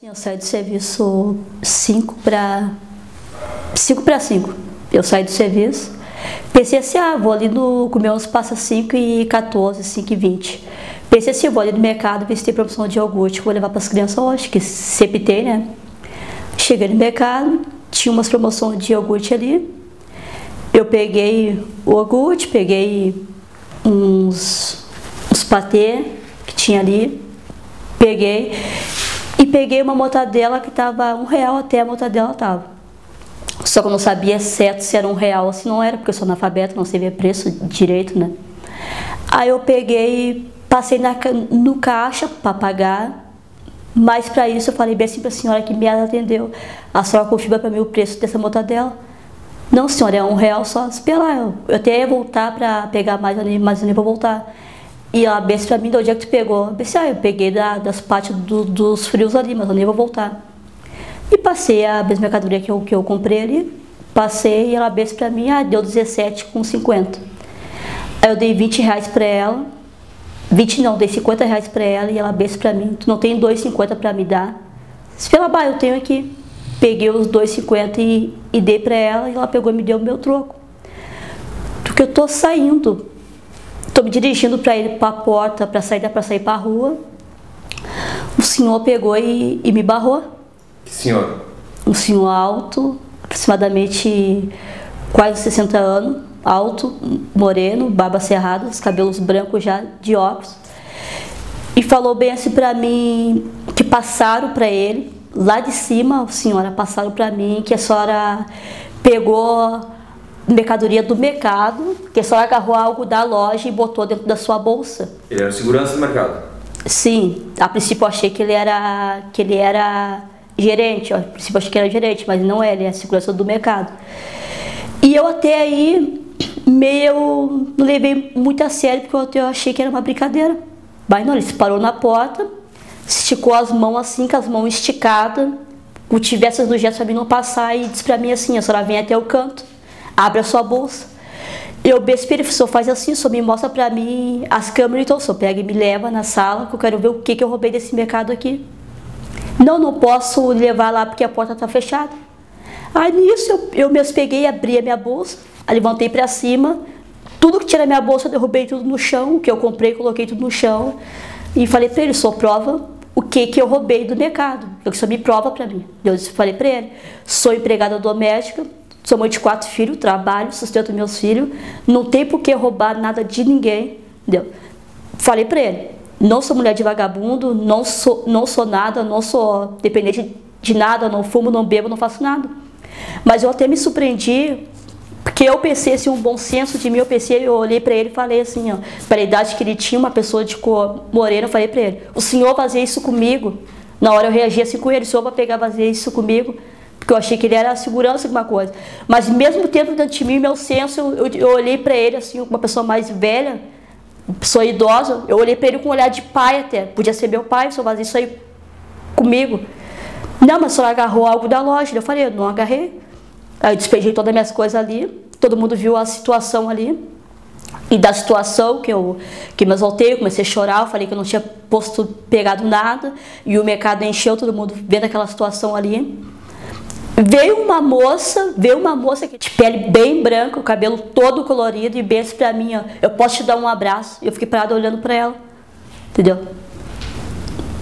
Eu saí do serviço 5 para 5 para 5. Eu saí do serviço. Pensei assim, ah, vou ali no comer uns passa 5 e 14, 5 e 20. Pensei assim, vou ali no mercado ver se tem promoção de iogurte, vou levar para as crianças hoje, que sempre tem, né? Cheguei no mercado, tinha umas promoções de iogurte ali. Eu peguei o iogurte, peguei uns, uns patê que tinha ali, peguei peguei uma mortadela que estava um real até a mortadela estava. Só que eu não sabia certo se era um real ou se não era, porque eu sou analfabeta, não sei ver preço direito, né? Aí eu peguei, passei na, no caixa para pagar, mas para isso eu falei bem assim para a senhora que me atendeu. A senhora confirma para mim o preço dessa mortadela? Não, senhora, é um real só. Espera eu, eu até ia voltar para pegar mais, mas eu nem vou voltar. E ela disse pra mim, de onde é que tu pegou? Eu disse, ah, eu peguei da, das partes do, dos frios ali, mas eu nem vou voltar. E passei a mesma mercadoria que eu, que eu comprei ali, passei e ela disse pra mim, ah, deu 17,50. Aí eu dei 20 reais pra ela, 20 não, dei 50 reais pra ela e ela disse pra mim, tu não tem 2,50 pra me dar? Disse, pela bah, eu tenho aqui. Peguei os 2,50 e, e dei pra ela e ela pegou e me deu o meu troco. Porque eu tô saindo Estou me dirigindo para ele para a porta, para sair para sair para a rua. O senhor pegou e, e, me barrou. Que senhor? Um senhor alto, aproximadamente quase 60 anos, alto, moreno, barba cerrada, os cabelos brancos já de óculos. E falou bem assim para mim que passaram para ele, lá de cima, senhora, passaram para mim que a senhora pegou mercadoria do mercado, que só agarrou algo da loja e botou dentro da sua bolsa. Ele era segurança do mercado? Sim, a princípio eu achei que ele era que ele era gerente, a princípio eu achei que era gerente, mas não é, ele é segurança do mercado. E eu até aí meio não levei muito a sério porque eu achei que era uma brincadeira. Mas não, ele se parou na porta, esticou as mãos assim, com as mãos esticadas, tivesse as gestos para mim não passar e disse para mim assim, a senhora vem até o canto abre a sua bolsa. Eu, Espírito, o senhor faz assim, senhor me mostra para mim as câmeras, então senhor pega e me leva na sala, que eu quero ver o que, que eu roubei desse mercado aqui. Não, não posso levar lá porque a porta está fechada. Aí nisso eu, eu mesmo peguei, abri a minha bolsa, levantei para cima, tudo que tinha na minha bolsa eu derrubei tudo no chão, o que eu comprei, coloquei tudo no chão e falei para ele, só prova o que que eu roubei do mercado, eu que só me prova para mim. Eu falei para ele, sou empregada doméstica, Sou mãe de quatro filhos, trabalho, sustento meus filhos, não tem por que roubar nada de ninguém. Entendeu? Falei para ele, não sou mulher de vagabundo, não sou, não sou nada, não sou dependente de nada, não fumo, não bebo, não faço nada. Mas eu até me surpreendi, porque eu pensei assim, um bom senso de mim, eu pensei, eu olhei para ele e falei assim, ó, para a idade que ele tinha, uma pessoa de cor morena, eu falei para ele, o senhor fazia isso comigo? Na hora eu reagi assim com ele, o senhor vai pegar fazer isso comigo? Porque eu achei que ele era segurança de uma coisa. Mas mesmo tendo dentro de mim meu senso, eu, eu olhei para ele assim, uma pessoa mais velha, pessoa idosa, eu olhei para ele com um olhar de pai até. Podia ser meu pai, eu fazia isso aí comigo. Não, mas só agarrou algo da loja. Eu falei, eu não agarrei. Aí eu despejei todas as minhas coisas ali, todo mundo viu a situação ali. E da situação que eu que me exaltei, eu comecei a chorar, eu falei que eu não tinha posto pegado nada, e o mercado encheu, todo mundo vendo aquela situação ali. Veio uma moça, veio uma moça que de pele bem branca, o cabelo todo colorido e disse pra mim, ó, eu posso te dar um abraço. Eu fiquei parada olhando pra ela, entendeu?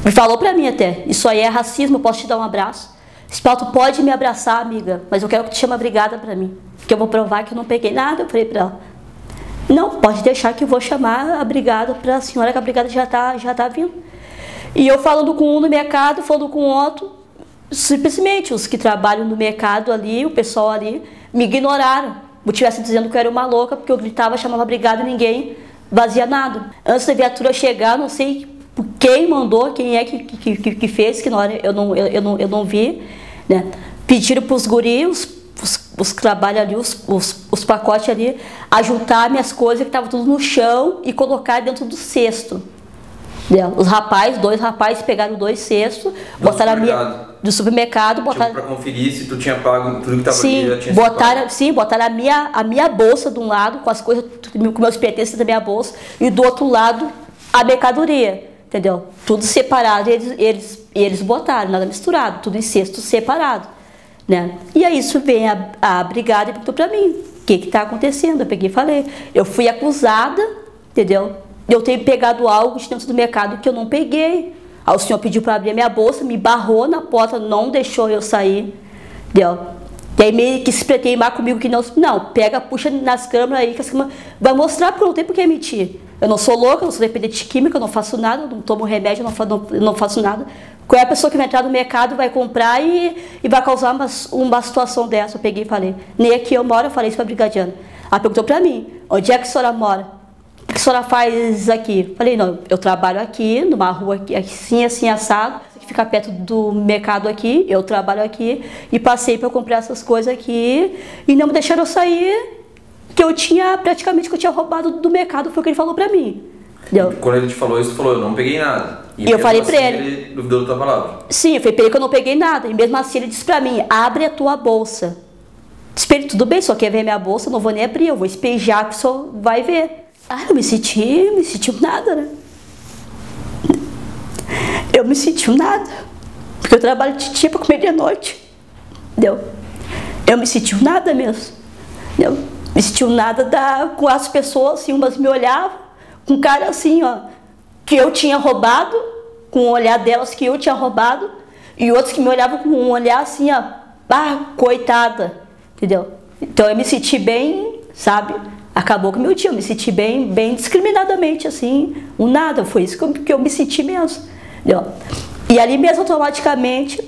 E falou pra mim até, isso aí é racismo, eu posso te dar um abraço. Espalto, pode me abraçar, amiga, mas eu quero que te chame obrigada pra mim, porque eu vou provar que eu não peguei nada. Eu falei pra ela, não, pode deixar que eu vou chamar a brigada pra senhora, que a brigada já tá, já tá vindo. E eu falando com um no mercado, falando com outro, simplesmente os que trabalham no mercado ali, o pessoal ali, me ignoraram. Eu estivesse dizendo que eu era uma louca, porque eu gritava, chamava brigada e ninguém vazia nada. Antes da viatura chegar, não sei quem mandou, quem é que, que, que fez, que na hora eu não, eu, eu não, eu não vi. Né? Pediram para os guris, os, os que trabalham ali, os, os, os pacotes ali, a juntar minhas coisas que estavam tudo no chão e colocar dentro do cesto. Os rapazes, dois rapazes pegaram dois cestos, botaram a minha do supermercado, tipo, botaram para conferir se tu tinha pago tudo que estava sim, ali, já tinha botaram, sim, botaram a minha a minha bolsa de um lado com as coisas com meus pertences da minha bolsa e do outro lado a mercadoria, entendeu? Tudo separado, eles eles eles botaram, nada misturado, tudo em cesto separado. Né? E aí isso vem a, a brigada e perguntou para mim, o que está acontecendo? Eu peguei e falei, eu fui acusada, entendeu? Eu tenho pegado algo de dentro do mercado que eu não peguei. Aí o senhor pediu para abrir a minha bolsa, me barrou na porta, não deixou eu sair, entendeu? E aí meio que se pretende comigo que não, não, pega, puxa nas câmeras aí, que as câmeras vai mostrar porque não tem por que mentir. Eu não sou louca, eu não sou dependente de química, eu não faço nada, eu não tomo remédio, eu não, faço, não, não faço nada. Qual é a pessoa que vai entrar no mercado, vai comprar e, e vai causar uma, uma situação dessa? Eu peguei e falei. Nem aqui eu moro, eu falei isso para a brigadiana. Ela perguntou para mim, onde é que a senhora mora? O que a senhora faz aqui? Falei, não, eu trabalho aqui, numa rua aqui, assim, assim, assado que fica perto do mercado aqui, eu trabalho aqui e passei para comprar essas coisas aqui e não me deixaram sair, que eu tinha praticamente que eu tinha roubado do mercado, foi o que ele falou para mim. Entendeu? Quando ele te falou isso, tu falou, eu não peguei nada. E, eu falei assim, pra ele. Ele duvidou da tua palavra. Sim, eu falei pra ele que eu não peguei nada. E mesmo assim ele disse pra mim, abre a tua bolsa. Disse pra ele, tudo bem, só quer ver minha bolsa, não vou nem abrir, eu vou espejar que só vai ver. Ah, eu me senti, me senti nada, né? eu me senti nada. Porque eu trabalho de dia para comer de noite. Entendeu? Eu me senti nada mesmo. Entendeu? Me senti nada da, com as pessoas, assim, umas me olhavam, com cara assim, ó, que eu tinha roubado, com o olhar delas que eu tinha roubado, e outros que me olhavam com um olhar assim, ó, ah, coitada, entendeu? Então eu me senti bem, sabe? Acabou com meu dia, eu me senti bem, bem discriminadamente, assim, um nada, foi isso que eu, que eu me senti mesmo. E ali mesmo automaticamente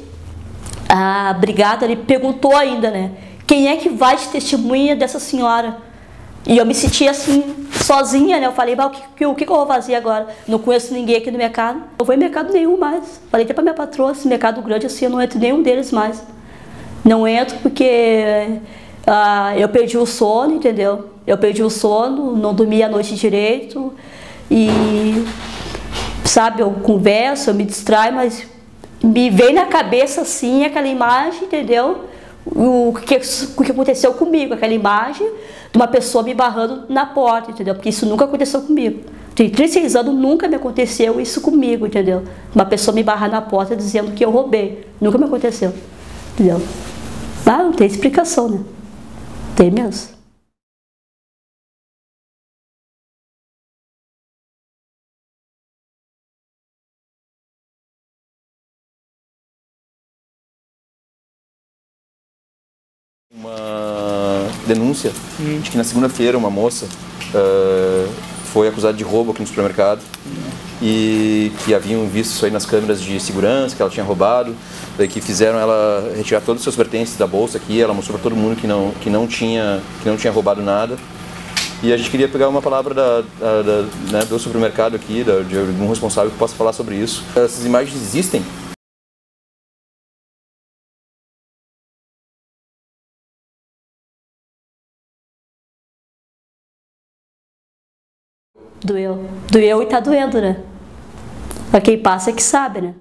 a brigada ele perguntou ainda, né? Quem é que vai de testemunha dessa senhora? E eu me senti assim, sozinha, né? Eu falei, o que, o que eu vou fazer agora? Não conheço ninguém aqui no mercado. Não vou em mercado nenhum mais. Falei até pra minha patroa, esse mercado grande assim, eu não entro em nenhum deles mais. Não entro porque ah, eu perdi o sono, entendeu? Eu perdi o sono, não dormi a noite direito. E sabe, eu converso, eu me distraio, mas me vem na cabeça assim aquela imagem, entendeu? O que, o que aconteceu comigo, aquela imagem de uma pessoa me barrando na porta, entendeu? Porque isso nunca aconteceu comigo. Tem 36 anos, nunca me aconteceu isso comigo, entendeu? Uma pessoa me barrar na porta dizendo que eu roubei. Nunca me aconteceu, entendeu? Ah, não tem explicação, né? Tem. Uma denúncia hum. de que na segunda-feira uma moça uh, foi acusada de roubo aqui no supermercado e que haviam visto isso aí nas câmeras de segurança, que ela tinha roubado, que fizeram ela retirar todos os seus pertences da bolsa aqui, ela mostrou para todo mundo que não, que, não tinha, que não tinha roubado nada. E a gente queria pegar uma palavra da, da, da né, do supermercado aqui, de algum responsável que possa falar sobre isso. Essas imagens existem Doeu. Doeu e tá doendo, né? Pra quem passa é que sabe, né?